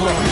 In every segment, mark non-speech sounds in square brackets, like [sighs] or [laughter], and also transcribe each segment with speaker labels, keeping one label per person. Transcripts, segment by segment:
Speaker 1: Lord.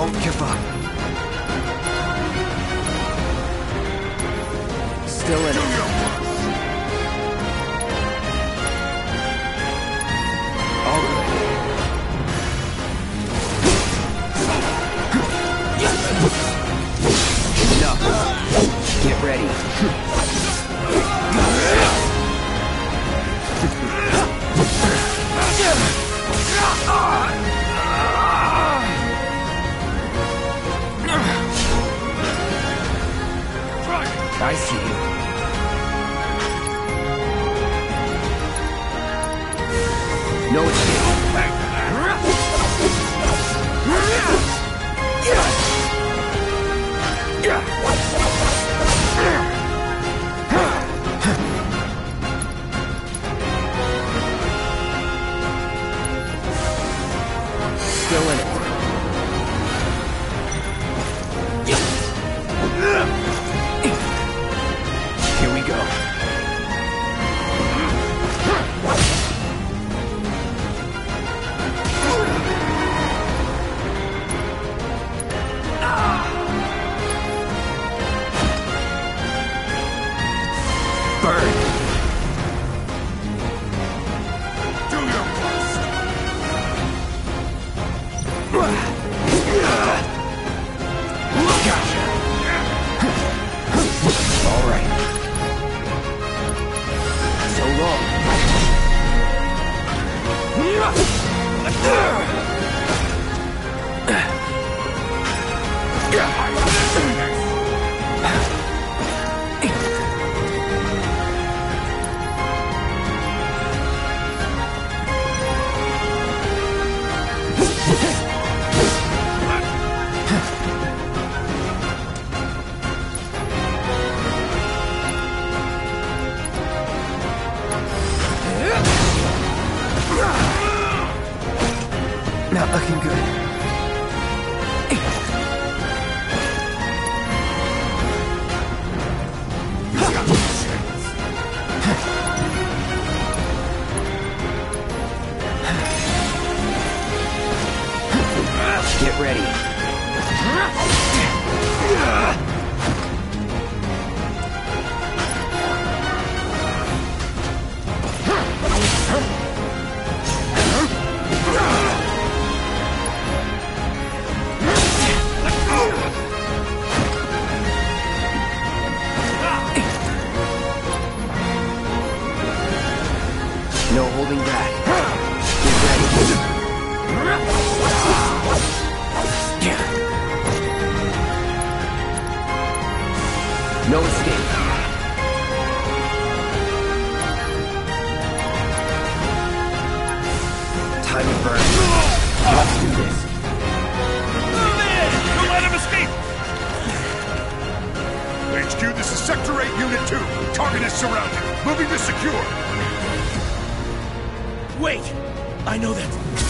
Speaker 1: won't
Speaker 2: give up.
Speaker 1: Still in it. Get ready.
Speaker 2: Beacon is surrounded. Moving to secure.
Speaker 3: Wait! I know that.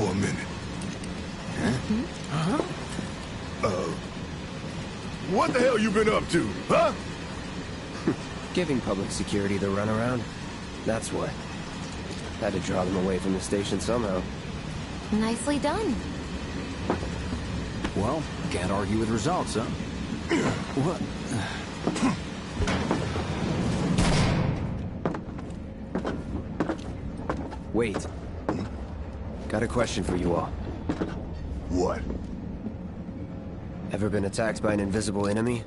Speaker 2: For a minute. Huh? Uh, what the hell you been up to, huh? [laughs]
Speaker 1: Giving public security the runaround. That's what. Had to draw them away from the station somehow.
Speaker 4: Nicely done.
Speaker 5: Well, can't argue with results, huh? [clears throat] what?
Speaker 1: Wait. Got a question for you all.
Speaker 2: What?
Speaker 1: Ever been attacked by an invisible enemy?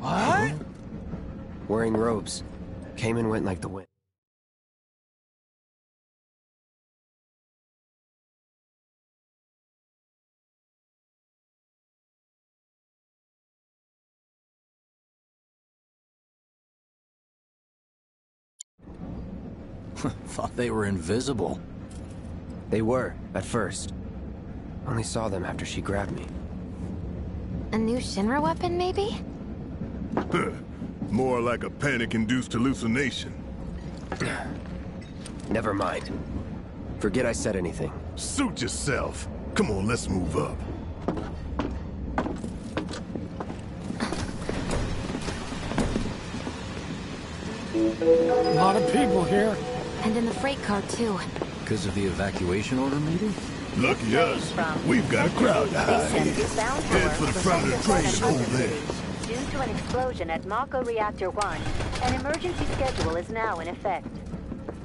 Speaker 3: What?
Speaker 1: Wearing robes. Came and went like the wind.
Speaker 5: Thought they were invisible.
Speaker 1: They were, at first. Only saw them after she grabbed me.
Speaker 4: A new Shinra weapon, maybe?
Speaker 2: Huh. [laughs] More like a panic-induced hallucination. [clears throat]
Speaker 1: Never mind. Forget I said anything.
Speaker 2: Suit yourself. Come on, let's move up.
Speaker 6: A lot of people here.
Speaker 4: And in the freight car, too.
Speaker 5: Because of the evacuation order, maybe?
Speaker 2: Lucky us. We've got a crowd to hide
Speaker 7: Send
Speaker 2: here.
Speaker 7: eastbound
Speaker 2: Head for the
Speaker 7: to
Speaker 2: front of the train
Speaker 7: Center
Speaker 2: and hold there.
Speaker 7: Due to an explosion at Mako Reactor 1, an emergency schedule is now in effect.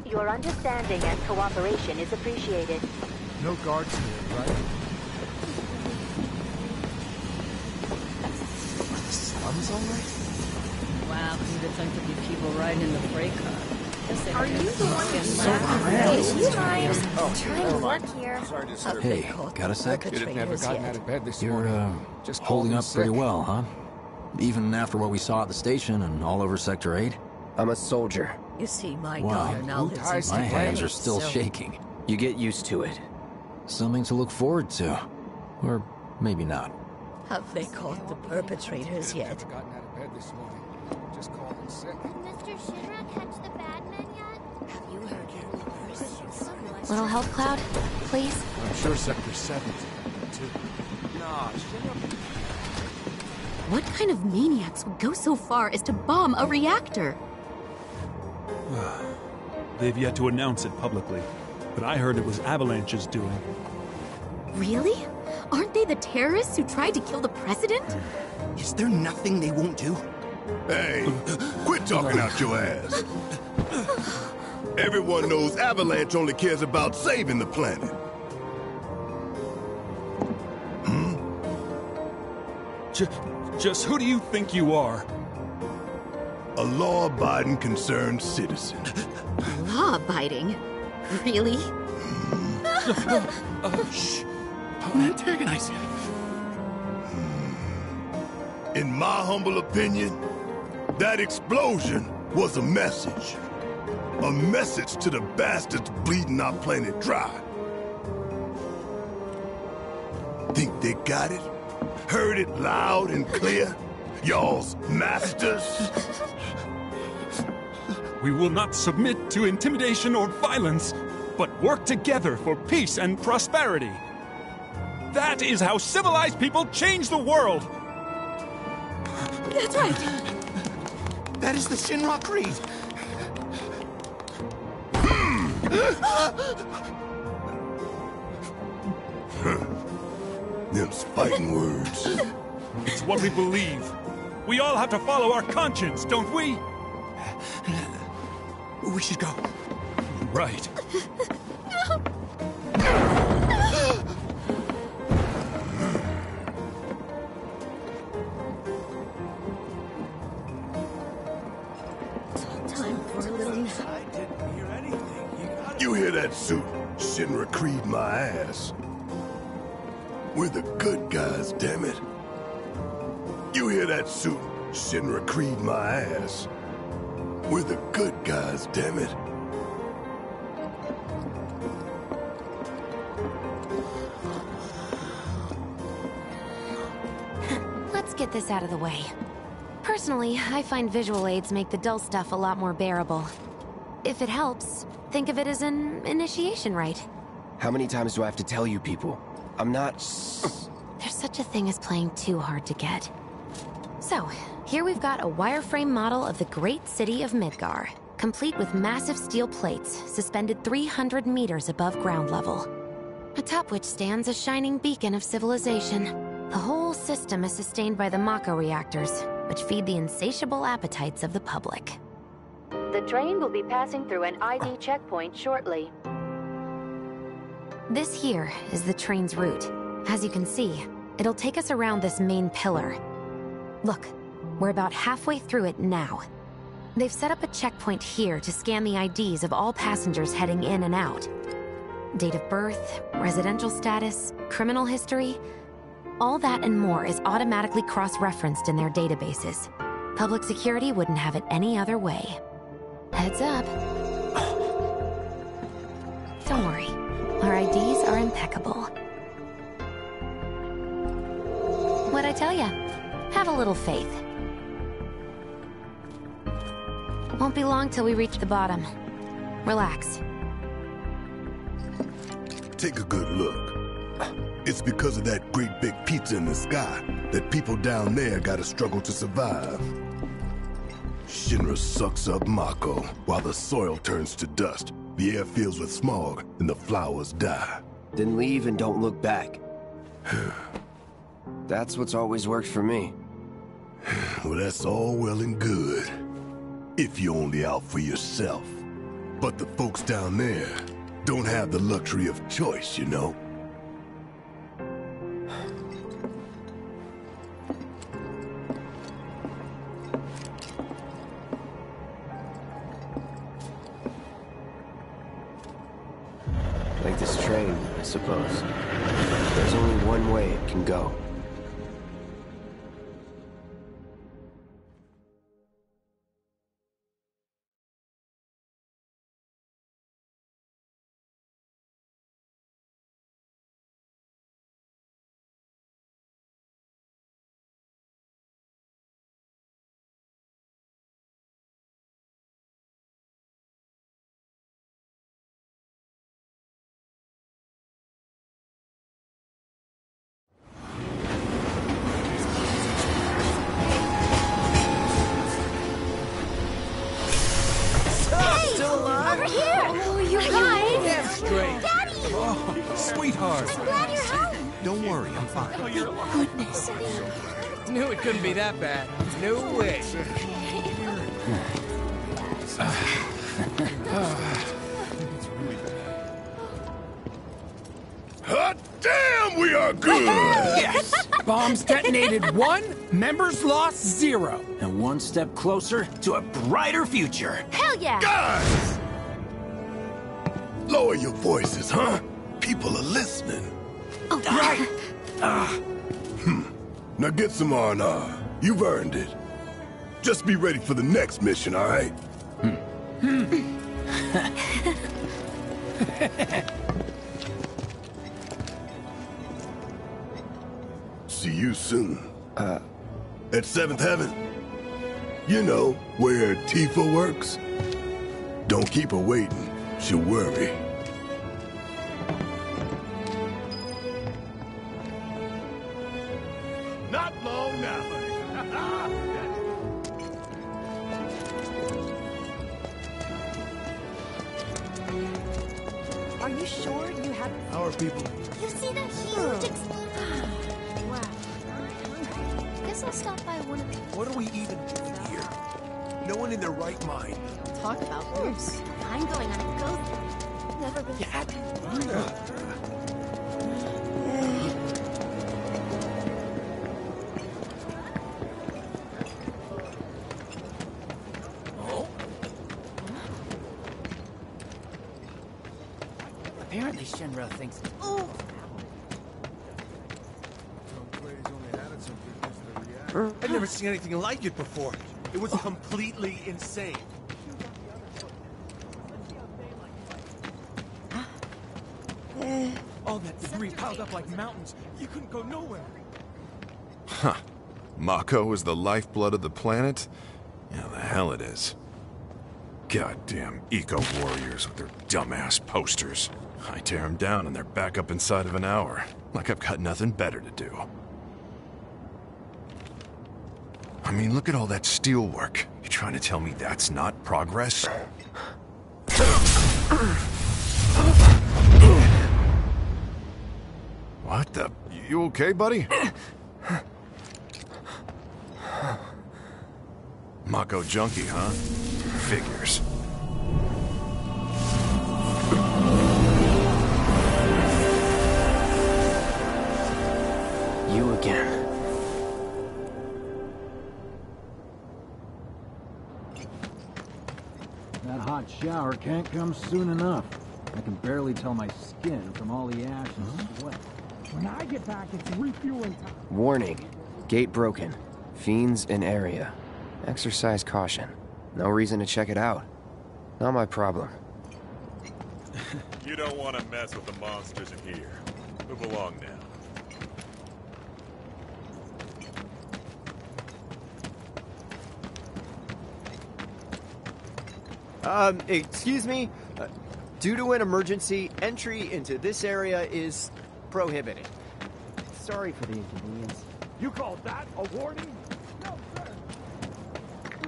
Speaker 7: Your understanding and cooperation is appreciated.
Speaker 8: No guards here, right? Are the slums all right?
Speaker 9: Wow, who'd have thunk there'd be people riding in the freight car? Are you the
Speaker 4: I'm trying to work here.
Speaker 5: Hey, got a sec?
Speaker 6: Could have never gotten out of bed this
Speaker 5: You're, uh,
Speaker 6: Just
Speaker 5: holding up
Speaker 6: and
Speaker 5: pretty well, huh? Even after what we saw at the station and all over Sector 8?
Speaker 1: I'm a soldier.
Speaker 9: You see, my
Speaker 5: Wow.
Speaker 9: daughter now
Speaker 6: Who
Speaker 9: lives
Speaker 6: ties
Speaker 9: in
Speaker 5: My
Speaker 6: to
Speaker 9: Spain,
Speaker 5: hands are still
Speaker 9: so-
Speaker 5: shaking.
Speaker 1: You get used to it.
Speaker 5: Something to look forward to. Or maybe not.
Speaker 9: Have they caught the perpetrators yet?
Speaker 6: Just cold and sick.
Speaker 10: Mr. Shinra catch the bad men yet?
Speaker 9: Have you heard any
Speaker 4: Little help, Cloud? Please?
Speaker 8: I'm sure Sector 7 too.
Speaker 10: What kind of maniacs would go so far as to bomb a reactor? [sighs]
Speaker 3: They've yet to announce it publicly, but I heard it was Avalanche's doing.
Speaker 10: Really? Aren't they the terrorists who tried to kill the president?
Speaker 8: Is there nothing they won't do?
Speaker 2: Hey, quit talking out your ass. Everyone knows Avalanche only cares about saving the planet. Hmm?
Speaker 3: Just, just who do you think you are?
Speaker 2: A law-abiding concerned citizen.
Speaker 10: Law abiding. Really?
Speaker 3: Uh, [laughs] shh. Don't antagonize him.
Speaker 2: In my humble opinion, that explosion was a message. A message to the bastards bleeding our planet dry. Think they got it? Heard it loud and clear? Y'all's masters?
Speaker 3: We will not submit to intimidation or violence, but work together for peace and prosperity. That is how civilized people change the world.
Speaker 10: That's right.
Speaker 8: That is the Shinra Creed. [laughs]
Speaker 2: Them's fighting words.
Speaker 3: It's what we believe. We all have to follow our conscience, don't we?
Speaker 8: We should go.
Speaker 3: Right. [laughs]
Speaker 2: that, suit? Shinra Creed my ass. We're the good guys, damn it. You hear that suit? Shinra Creed my ass. We're the good guys, damn it.
Speaker 4: Let's get this out of the way. Personally, I find visual aids make the dull stuff a lot more bearable. If it helps, think of it as an initiation rite.
Speaker 1: How many times do I have to tell you people? I'm not...
Speaker 4: There's such a thing as playing too hard to get. So, here we've got a wireframe model of the great city of Midgar, complete with massive steel plates suspended 300 meters above ground level. Atop which stands a shining beacon of civilization. The whole system is sustained by the Mako reactors, which feed the insatiable appetites of the public.
Speaker 7: The train will be passing through an ID checkpoint shortly.
Speaker 4: This here is the train's route. As you can see, it'll take us around this main pillar. Look, we're about halfway through it now. They've set up a checkpoint here to scan the IDs of all passengers heading in and out. Date of birth, residential status, criminal history, all that and more is automatically cross-referenced in their databases. Public security wouldn't have it any other way. Heads up. Don't worry. Our IDs are impeccable. What'd I tell ya? Have a little faith. Won't be long till we reach the bottom. Relax.
Speaker 2: Take a good look. It's because of that great big pizza in the sky that people down there gotta struggle to survive. Shinra sucks up Mako while the soil turns to dust, the air fills with smog, and the flowers die.
Speaker 1: Then leave and don't look back. [sighs] That's what's always worked for me. [sighs]
Speaker 2: Well, that's all well and good. If you're only out for yourself. But the folks down there don't have the luxury of choice, you know?
Speaker 1: There's only one way it can go.
Speaker 11: Couldn't be that bad. No way.
Speaker 2: Hot damn, we are good!
Speaker 6: yes! Bombs detonated one, members lost zero.
Speaker 5: And one step closer to a brighter future.
Speaker 4: Hell yeah!
Speaker 2: Guys! Lower your voices, huh? People are listening.
Speaker 4: Oh, right!
Speaker 2: Hmm. [laughs] Now get some R&R. You've earned it. Just be ready for the next mission, all right? [laughs] See you soon.
Speaker 1: Uh,
Speaker 2: At Seventh Heaven. You know, where Tifa works. Don't keep her waiting. She'll worry.
Speaker 12: Guess I'll stop by one of these.
Speaker 8: What are we even doing here? No one in their right mind.
Speaker 12: Talk about oops. Hmm, I'm going on a ghost. Never been...
Speaker 6: Apparently
Speaker 8: seen anything like it before. It was completely insane.
Speaker 13: All that debris piled up like mountains. You couldn't go nowhere.
Speaker 14: Huh. Mako is the lifeblood of the planet? Yeah, the hell it is. Goddamn eco-warriors with their dumbass posters. I tear them down and they're back up inside of an hour. Like I've got nothing better to do. I mean, look at all that steel work. You trying to tell me that's not progress? What the? You okay, buddy? Mako junkie, huh? Figures.
Speaker 5: Shower can't come soon enough. I can barely tell my skin from all the ash and sweat.
Speaker 6: When I get back, it's refueling time.
Speaker 1: Warning. Gate broken. Fiends in area. Exercise caution. No reason to check it out. Not my problem. [laughs]
Speaker 15: You don't want to mess with the monsters in here. Move along now.
Speaker 16: Um, excuse me? Uh, due to an emergency, entry into this area is prohibited. Sorry for the inconvenience.
Speaker 6: You call that a warning?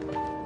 Speaker 10: Once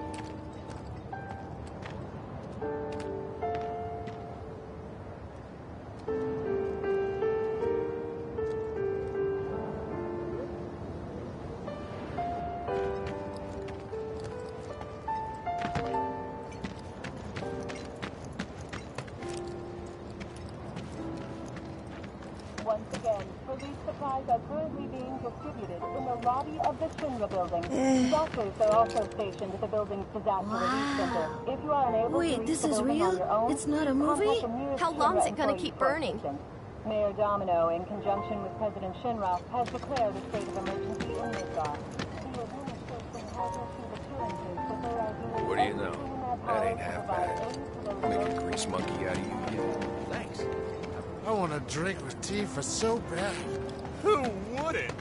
Speaker 10: also stationed at the building's disaster relief center. If you are unable to
Speaker 12: Wait,
Speaker 10: reach
Speaker 12: this
Speaker 10: the
Speaker 12: is real?
Speaker 10: own,
Speaker 12: It's not a movie? How long is it gonna keep burning?
Speaker 10: station. Mayor Domino, in conjunction with President Shinra, has declared a state of emergency in Midgar. The administration has issued assurances that they are doing
Speaker 1: What do you know? That ain't half bad. Make a grease monkey out of you yet.
Speaker 8: Thanks.
Speaker 17: I want a drink with Tifa so bad.
Speaker 15: Who wouldn't?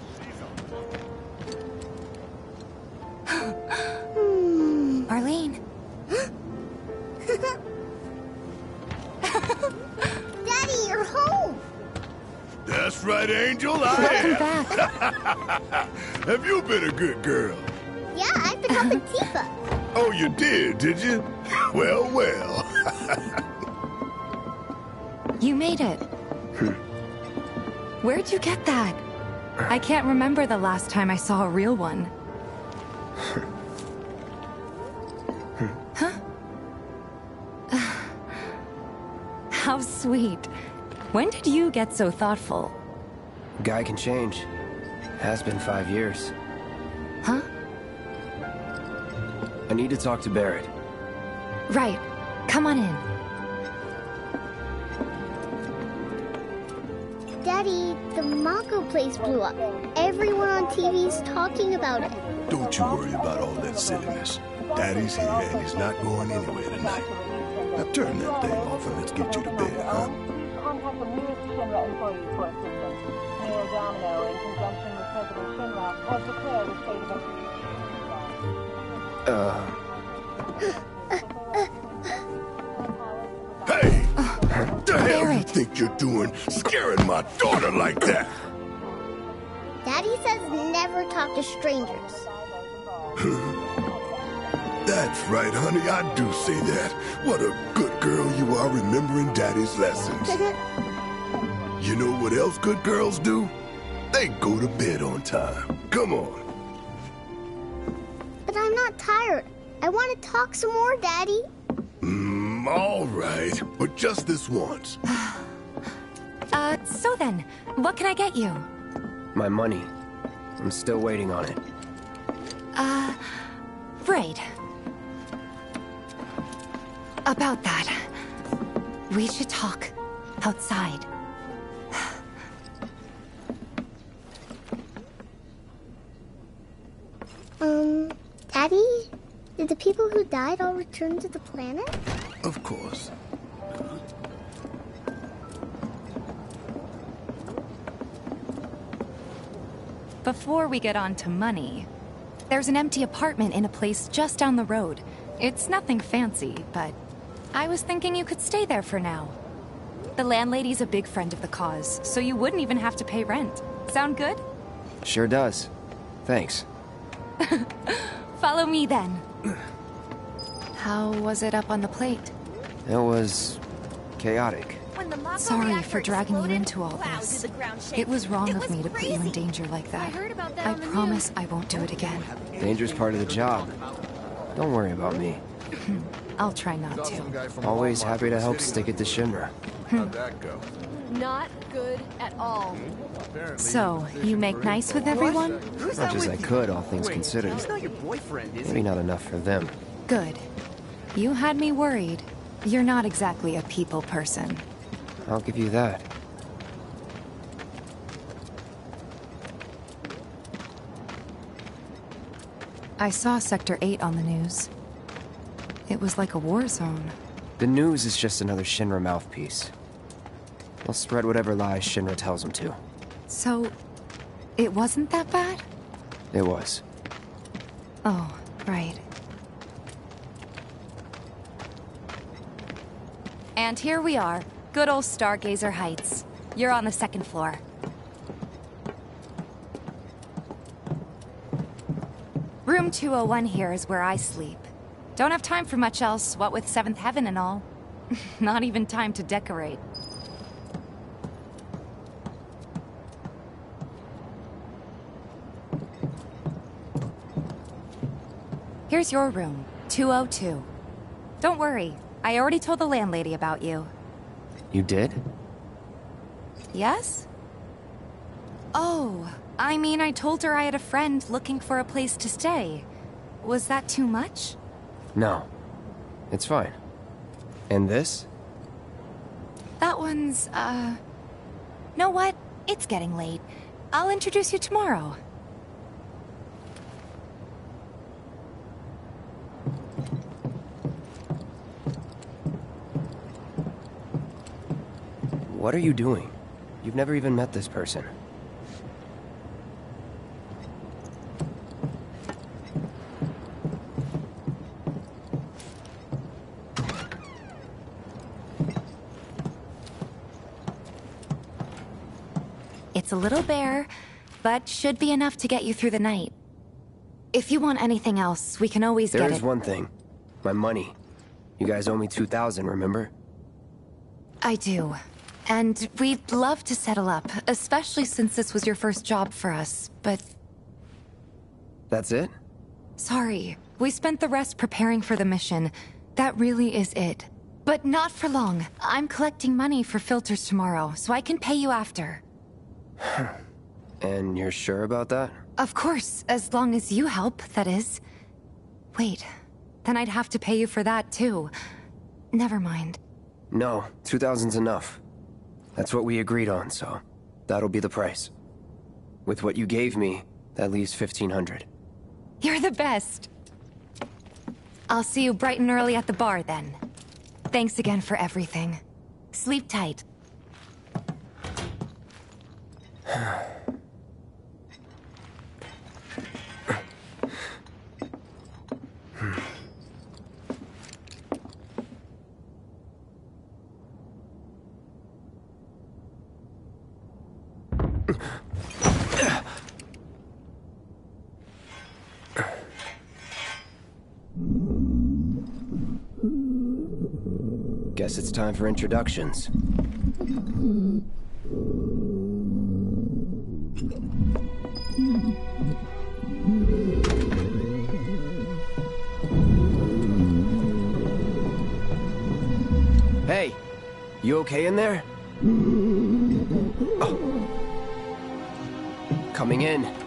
Speaker 2: Right, Angel. I am. [laughs] Have you been a good girl?
Speaker 12: Yeah, I've been helping Tifa.
Speaker 2: Oh, you did, did you? Well, well.
Speaker 18: You made it. [laughs] Where'd you get that? I can't remember the last time I saw a real one. huh? [sighs] How sweet. When did you get so thoughtful?
Speaker 1: Guy can change. Has been five years.
Speaker 18: Huh?
Speaker 1: I need to talk to Barret.
Speaker 18: Right. Come on in.
Speaker 12: Daddy, the Mako place blew up. Everyone on TV's talking about it.
Speaker 2: Don't you worry about all that silliness. Daddy's here and he's not going anywhere tonight. Now turn that thing off and let's get you to bed, huh?
Speaker 10: Contact the nearest Shinra employee for assistance. Mayor Domino, in conjunction with President Shinra, has declared a state of emergency.
Speaker 1: Uh,
Speaker 2: Hey! The hell you think you're doing scaring my daughter like that?
Speaker 12: Daddy says never talk to strangers. [laughs]
Speaker 2: That's right, honey. I do say that. What a good girl you are remembering Daddy's lessons. [laughs] You know what else good girls do? They go to bed on time. Come on.
Speaker 12: but I'm not tired. I want to talk some more, Daddy.
Speaker 2: Mm, all right, but just this once. [sighs]
Speaker 18: Uh, so then, what can I get you?
Speaker 1: my money. I'm still waiting on it.
Speaker 18: Uh, right. About that. We should talk.
Speaker 4: outside.
Speaker 12: Daddy? Did the people who died all return to the planet?
Speaker 2: Of course.
Speaker 18: Before we get on to money, there's an empty apartment in a place just down the road. It's nothing fancy, but I was thinking you could stay there for now. The landlady's a big friend of the cause, so you wouldn't even have to pay rent. Sound good?
Speaker 1: Sure does. Thanks. [laughs]
Speaker 18: Follow me then. [clears throat] How was it up on the plate?
Speaker 1: It was chaotic.
Speaker 18: Sorry for dragging you into all this. It was wrong of me to put you in danger like that. I promise I won't do it again.
Speaker 1: Dangerous part of the job. Don't worry about me. [laughs]
Speaker 18: I'll try not to.
Speaker 1: Always happy to help stick it to Shinra.
Speaker 14: How'd that go?
Speaker 10: Not good at all.
Speaker 18: So, you make nice with everyone?
Speaker 1: As much as I could, all things considered.
Speaker 16: He's not your boyfriend, is
Speaker 1: Maybe not enough for them.
Speaker 18: Good. You had me worried. You're not exactly a people person.
Speaker 1: I'll give you that.
Speaker 18: I saw Sector 8 on the news. It was like a war zone.
Speaker 1: The news is just another Shinra mouthpiece. They'll spread whatever lies Shinra tells them to.
Speaker 18: So, it wasn't that bad?
Speaker 1: It was.
Speaker 18: Oh, right. And here we are, good old Stargazer Heights. You're on the second floor. Room 201 here is where I sleep. Don't have time for much else, what with Seventh Heaven and all. [laughs] Not even time to decorate. Here's your room, 202. Don't worry, I already told the landlady about you.
Speaker 1: You did?
Speaker 18: Yes? Oh, I mean, I told her I had a friend looking for a place to stay. Was that too much?
Speaker 1: No. It's fine. And this?
Speaker 18: That one's, uh. Know what? It's getting late. I'll introduce you tomorrow.
Speaker 1: What are you doing? You've never even met this person.
Speaker 18: It's a little bare, but should be enough to get you through the night. If you want anything else, we can always
Speaker 1: There
Speaker 18: get
Speaker 1: is
Speaker 18: it.
Speaker 1: one thing. My money. You guys owe me 2,000, remember?
Speaker 18: I do. And we'd love to settle up, especially since this was your first job for us. But
Speaker 1: That's it?
Speaker 18: sorry, we spent the rest preparing for the mission. That really is it. But not for long. I'm collecting money for filters tomorrow, so I can pay you after. [sighs]
Speaker 1: And you're sure about that?
Speaker 18: Of course, as long as you help, that is. Wait, then I'd have to pay you for that too. Never mind.
Speaker 1: No, 2,000's enough. That's what we agreed on, so that'll be the price. With what you gave me, that leaves 1,500.
Speaker 18: You're the best. I'll see you bright and early at the bar then. Thanks again for everything. Sleep tight.
Speaker 1: Time for introductions. Hey, you okay in there? Oh. Coming in.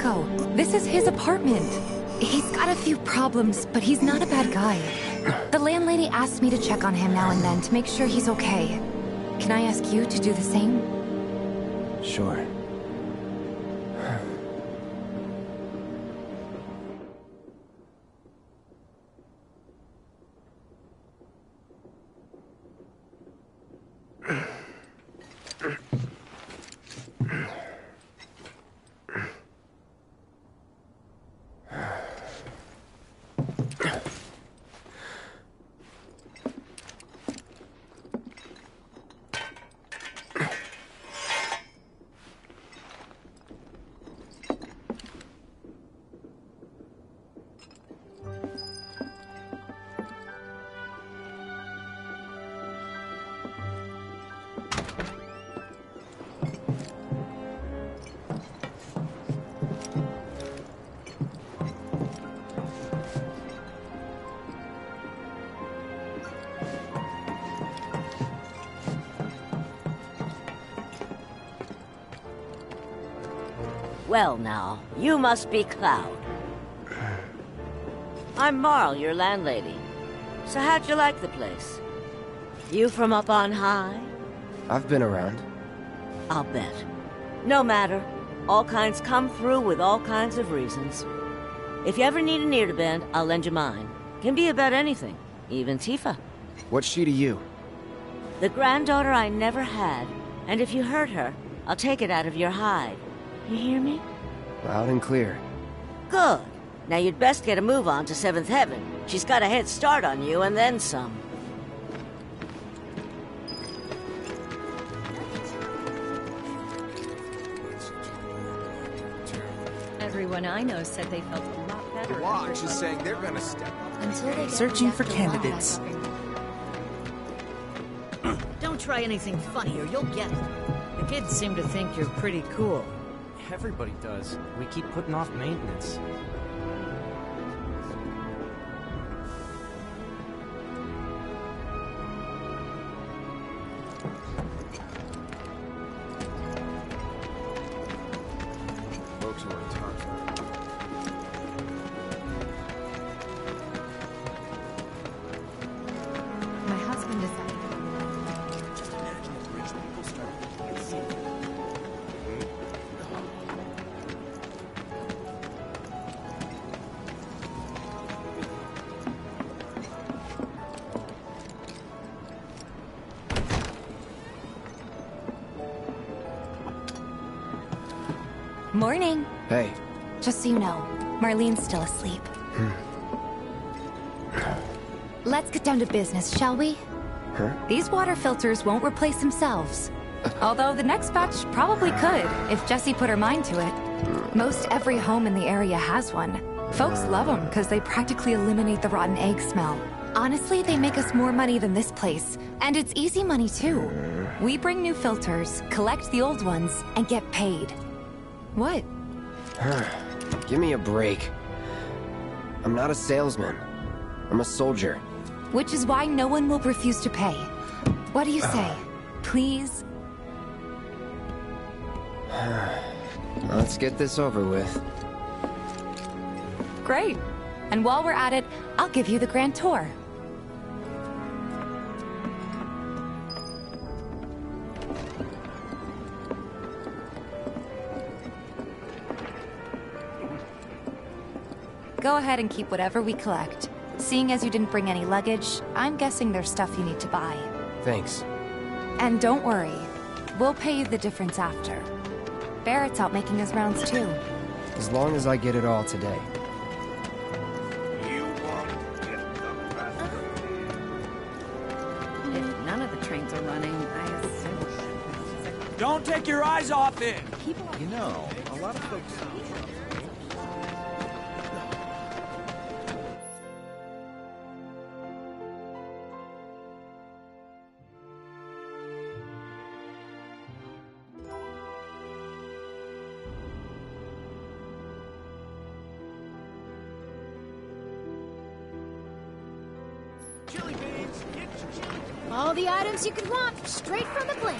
Speaker 18: This is his apartment. He's got a few problems, but he's not a bad guy. The landlady asked me to check on him now and then to make sure he's okay. Can I ask you to do the same?
Speaker 1: Sure.
Speaker 19: Well now, you must be Cloud. I'm Marle, your landlady. So how'd you like the place? You from up on high?
Speaker 1: I've been around.
Speaker 19: I'll bet. No matter. All kinds come through with all kinds of reasons. If you ever need an ear to bend, I'll lend you mine. Can be about anything, even Tifa.
Speaker 1: What's she to you?
Speaker 19: The granddaughter I never had, and if you hurt her, I'll take it out of your hide. You hear me?
Speaker 1: Loud and clear.
Speaker 19: Good. Now you'd best get a move on to Seventh Heaven. She's got a head start on you and then some.
Speaker 9: Everyone I know said they felt a lot better.
Speaker 11: The Watch is saying they're gonna step up.
Speaker 9: Until they get
Speaker 11: Searching for candidates. [clears throat]
Speaker 9: Don't try anything funny or you'll get it. The kids seem to think you're pretty cool.
Speaker 20: Everybody does. We keep putting off maintenance.
Speaker 11: Just
Speaker 18: so you know, Marlene's still asleep. Hmm. Let's get down to business, shall we?
Speaker 1: Huh?
Speaker 18: These water filters won't replace themselves. Although the next batch probably could, if Jessie put her mind to it. Most every home in the area has one. Folks love them because they practically eliminate the rotten egg smell. Honestly, they make us more money than this place. And it's easy money too. Hmm. We bring new filters, collect the old ones, and get paid. What?
Speaker 1: Give me a break. I'm not a salesman. I'm a soldier.
Speaker 18: Which is why no one will refuse to pay. What do you say? Uh. Please? [sighs]
Speaker 1: Let's get this over with.
Speaker 18: Great. And while we're at it, I'll give you the grand tour. Go ahead and keep whatever we collect. Seeing as you didn't bring any luggage, I'm guessing there's stuff you need to buy.
Speaker 1: Thanks.
Speaker 18: And don't worry, we'll pay you the difference after. Barret's out making his rounds too.
Speaker 1: As long as I get it all today.
Speaker 9: If none of the trains are running, I assume.
Speaker 11: Don't take your eyes off it.
Speaker 21: You know, a lot of folks.
Speaker 12: All the items you could want, straight from the plate.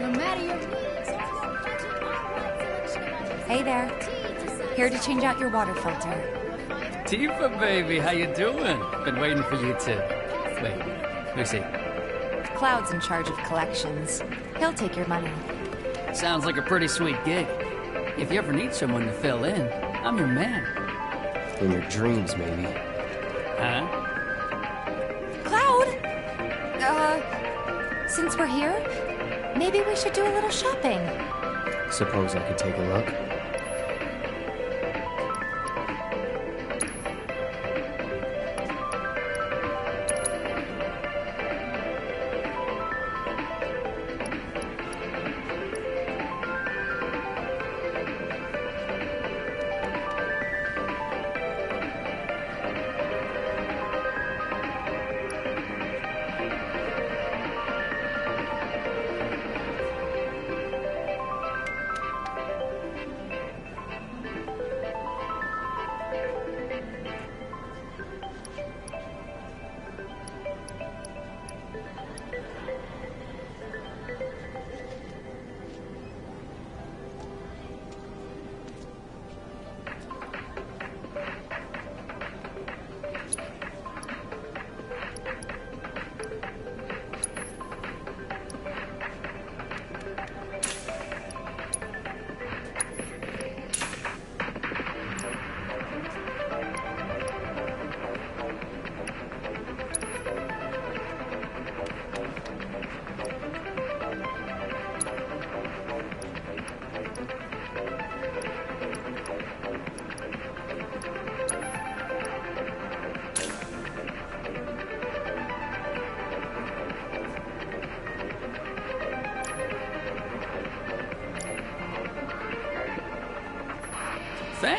Speaker 12: No matter your needs budget, our wide selection of items
Speaker 18: Hey there. Here to change out your water filter.
Speaker 22: Tifa, baby, how you doing? Been waiting for you to... Wait, Lucy.
Speaker 18: Cloud's in charge of collections. He'll take your money.
Speaker 22: Sounds like a pretty sweet gig. If you ever need someone to fill in, I'm your man.
Speaker 1: In your dreams, maybe.
Speaker 22: Huh?
Speaker 18: We're here, maybe we should do a little shopping.
Speaker 1: Suppose I could take a look.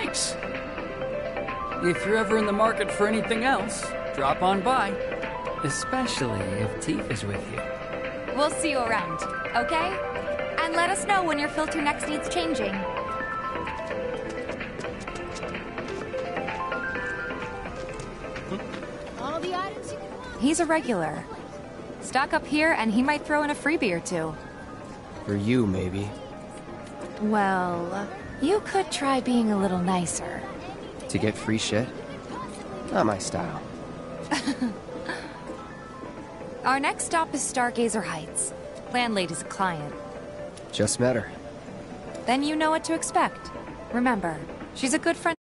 Speaker 22: Thanks. If you're ever in the market for anything else, drop on by. Especially if Tifa is with you.
Speaker 18: We'll see you around, okay? And let us know when your filter next needs changing.
Speaker 12: All the items you want.
Speaker 18: He's a regular. Stock up here and he might throw in a freebie or two.
Speaker 1: For you, maybe.
Speaker 18: Well, you could try being a little nicer.
Speaker 1: To get free shit? Not my style. [laughs]
Speaker 18: Our next stop is Stargazer Heights. Landlady's a client.
Speaker 1: Just met her.
Speaker 18: Then you know what to expect. Remember, she's a good friend.